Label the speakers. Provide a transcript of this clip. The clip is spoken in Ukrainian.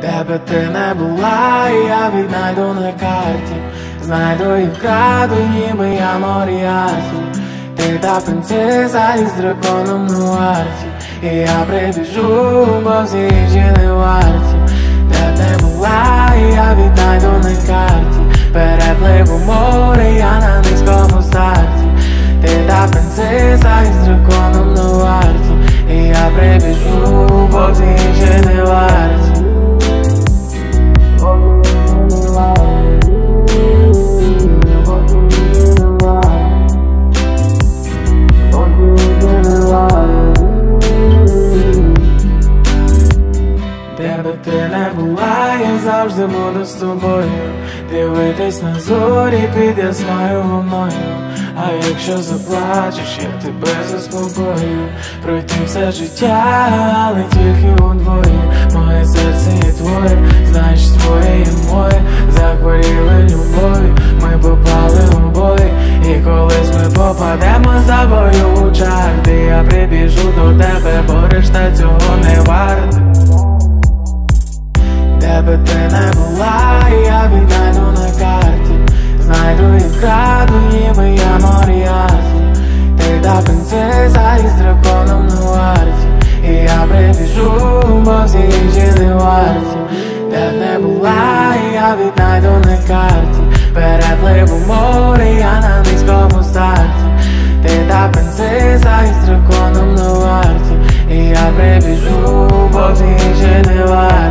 Speaker 1: Де би ти не була, я віднайду на карті, знайду і вкраду, ніби я Моріарті Ти та принцеса із драконом на варті І я прибіжу, бо всі інші не варті. Де не була, я віднайду на карті. Перепливу море, я на була, я завжди буду з тобою. Дивитись на зорі під ясною луною. А якщо заплачеш, я тебе заспокою. Пройти все життя, але тільки удвоє. Моє серце є твоє, значить твоє і моє. Захворіли любові, ми попали у бої І колись ми попадемо з тобою у чарти Я прибіжу до тебе, бо решта цього де ти не була, я віднайду на карті. Знайду і вкраду, я Моріарті Ти та принцеса із драконом на варті. І я прибіжу, бо всі інші не варті. Де не була, я віднайду на карті. Перепливу море, я на низькому старті. Ти та принцеса із драконом на варті. І я прибіжу, бо всі інші не варті